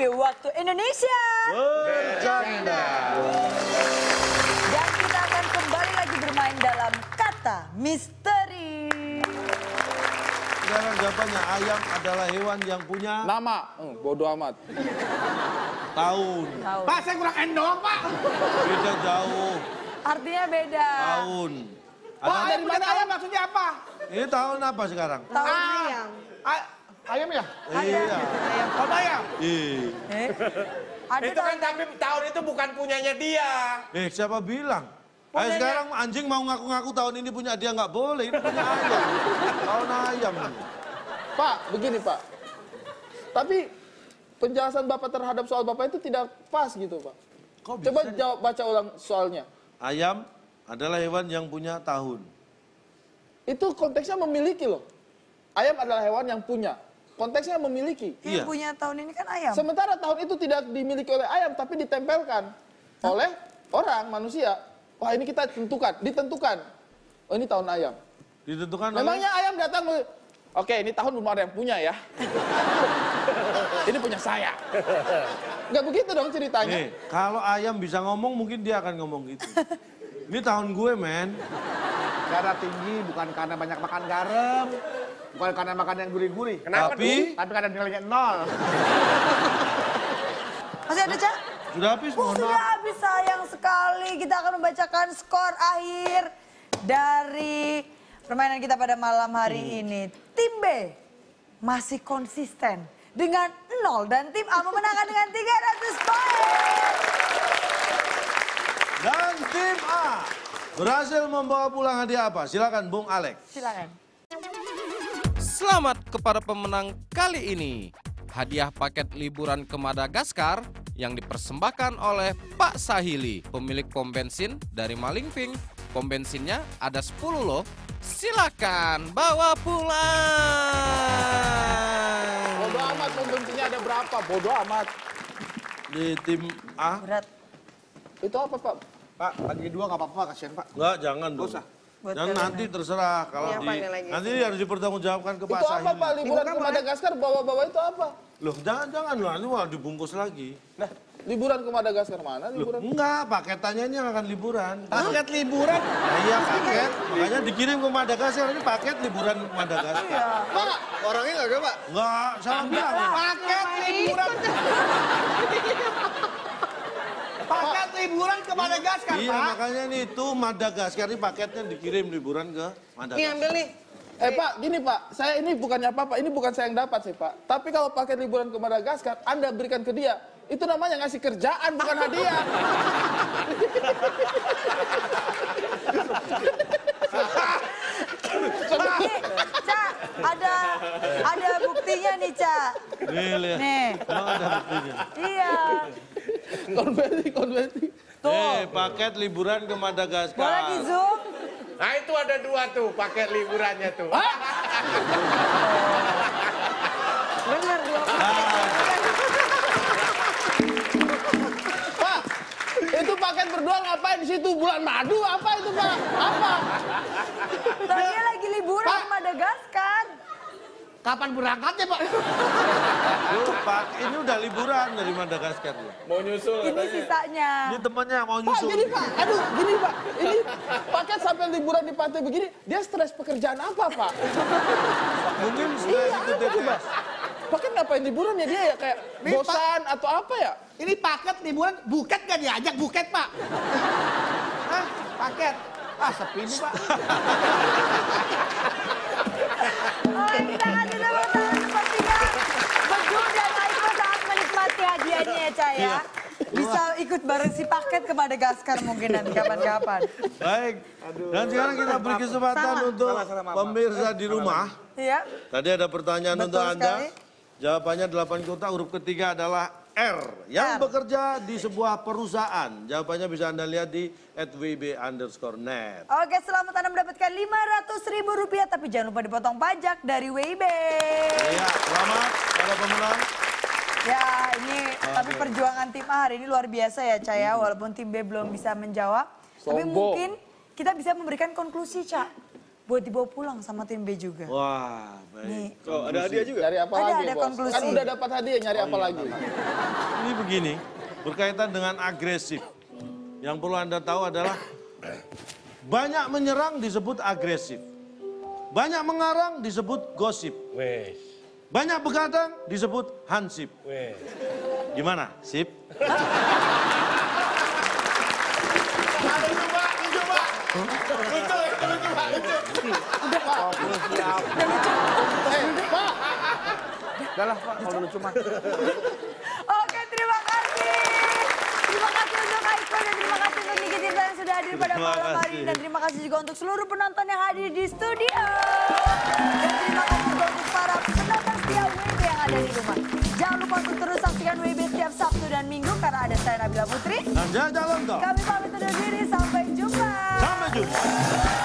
WIB Waktu Indonesia. Bercanda. Dan kita akan kembali lagi bermain dalam kata misteri. Sekarang jawabannya ayam adalah hewan yang punya Nama, hmm, bodoh amat. tahun. Tahu. Pak, saya kurang endor, Pak. Beda jauh. Artinya beda. Tahun. Pak, Ada, ayam punya ayam maksudnya apa? ini tahun apa sekarang? Tahun Ah. ayam. Ayam ya? Iya. Tahun ayam. Ih. Eh? Ada Itu kan tahun tapi tahun itu bukan punyanya dia. Eh, siapa bilang? Ayo Punyanya- sekarang anjing mau ngaku-ngaku tahun ini punya dia nggak boleh. Ini punya ayam. Tahun ayam. Pak, begini Pak. Tapi penjelasan Bapak terhadap soal Bapak itu tidak pas gitu Pak. Kok bisa? Coba jawab baca ulang soalnya. Ayam adalah hewan yang punya tahun. Itu konteksnya memiliki loh. Ayam adalah hewan yang punya. Konteksnya memiliki. Yang Iya. punya tahun ini kan ayam. Sementara tahun itu tidak dimiliki oleh ayam tapi ditempelkan oleh orang manusia. Wah ini kita tentukan, ditentukan. Oh ini tahun ayam. Ditentukan oleh Memangnya ayam datang Oke, ini tahun belum ada yang punya ya. ini punya saya. Nggak begitu dong ceritanya. Nih, kalau ayam bisa ngomong mungkin dia akan ngomong gitu. Ini tahun gue, men. Darah tinggi bukan karena banyak makan garam. Bukan karena makan yang gurih-gurih. Kenapa Tapi Tapi karena nilainya nol. Masih ada, Cak? sudah habis, Oh, mohon sudah habis sayang sekali. Kita akan membacakan skor akhir dari permainan kita pada malam hari Hmm. ini. Tim B masih konsisten dengan 0 dan tim A memenangkan dengan 300 poin. Dan tim A berhasil membawa pulang hadiah apa? Silakan Bung Alex. Silakan. Selamat kepada pemenang kali ini. Hadiah paket liburan ke Madagaskar yang dipersembahkan oleh Pak Sahili, pemilik pom bensin dari Malingping. Pom bensinnya ada 10 loh. Silakan bawa pulang. Bodoh amat pembentuknya ada berapa? Bodoh amat. Di tim A? Berat. Itu apa Pak? Pak, bagi dua nggak apa-apa, kasihan Pak. Enggak, jangan dong. usah. Buat Dan kalian nanti terserah kalau Iya, di nanti harus dipertanggungjawabkan ke Pak Itu apa. Pak? Liburan ke Madagaskar bawa-bawa itu apa? Loh, jangan jangan loh, ini malah dibungkus lagi. Nah, liburan ke Madagaskar mana? Loh, Liburan? enggak, paketannya ini yang akan liburan. Paket liburan. Nah, iya paket, makanya dikirim ke Madagaskar ini paket liburan ke Madagaskar. Pak, orangnya nggak ada, Pak. Enggak, salah bilang. Paket liburan. Paket liburan ke Madagaskar, Iya, Pak. makanya nih itu Madagaskar ini paketnya dikirim liburan ke Nih Madagaskar. ambil nih. Eh Pak, gini Pak, saya ini bukannya apa-apa, ini bukan saya yang dapat sih Pak. Tapi kalau paket liburan ke Madagaskar, Anda berikan ke dia, itu namanya ngasih kerjaan, bukan hadiah. Nih, Cak, ada ada buktinya nih, Cak. Nih, lihat. Nih. Emang ada buktinya. Iya. konversi, konversi. Nih, paket liburan ke Madagaskar. Boleh di zoom? Nah itu ada dua tuh paket liburannya tuh. Bener dua. Pak, itu paket berdua ngapain di situ? Bulan madu apa itu Pak? Apa? Tadi lagi liburan ke Madagaskar. Kapan berangkatnya, Pak? Loh, Pak, ini udah liburan dari Madagaskar. loh. Mau nyusul Ini katanya. sisanya. Ini temannya yang mau Pak, nyusul. gini Pak, aduh gini Pak, ini paket sampai liburan di pantai begini, dia stres pekerjaan apa Pak? Mungkin sudah Iya, ikut Pak? TPS. Paket ngapain liburan ya dia ya kayak Ini, Pak. bosan atau apa ya? Ini paket liburan, buket nggak diajak, buket, Pak. Hah? Paket? Ah, sepi ini, Pak. Oh, kita kasih ya, Cak ya. Bisa ikut bareng si paket ke Madagaskar mungkin nanti kapan-kapan. Baik. Dan sekarang kita beri kesempatan Sama. untuk pemirsa di rumah. Iya. Tadi ada pertanyaan Betul untuk Anda. sekali. Jawabannya delapan kota, huruf ketiga adalah R. Yang R. bekerja di sebuah perusahaan. Jawabannya bisa Anda lihat di @wb underscore net. Oke, selamat Anda mendapatkan 500 ribu rupiah. Tapi jangan lupa dipotong pajak dari WIB. Ya, selamat para pemenang. Ya, ini tapi perjuangan tim A hari ini luar biasa ya, Caya. Walaupun tim B belum bisa menjawab. Tapi Sombong. mungkin kita bisa memberikan konklusi, Cak. buat dibawa pulang sama tim B juga. Wah, baik. Nih, Oh, ada hadiah juga. Nyari apa Ada, lagi, ada Bos? konklusi. Kan udah dapat hadiah, nyari apa lagi? Ini begini, berkaitan dengan agresif. Yang perlu Anda tahu adalah banyak menyerang disebut agresif. Banyak mengarang disebut gosip. Wes, Banyak begadang disebut hansip. wes. Gimana? Sip? Oke, terima kasih. Terima kasih untuk Aiko dan terima kasih untuk Niki Tirta yang sudah hadir pada malam hari ini. Dan terima kasih juga untuk seluruh penonton yang hadir di studio. Dan terima kasih juga untuk para penonton anda di rumah. Jangan lupa untuk terus saksikan WB setiap Sabtu dan Minggu karena ada saya Nabila Putri. Dan jalan Jalonto. Kami pamit undur diri. Sampai jumpa. Sampai jumpa.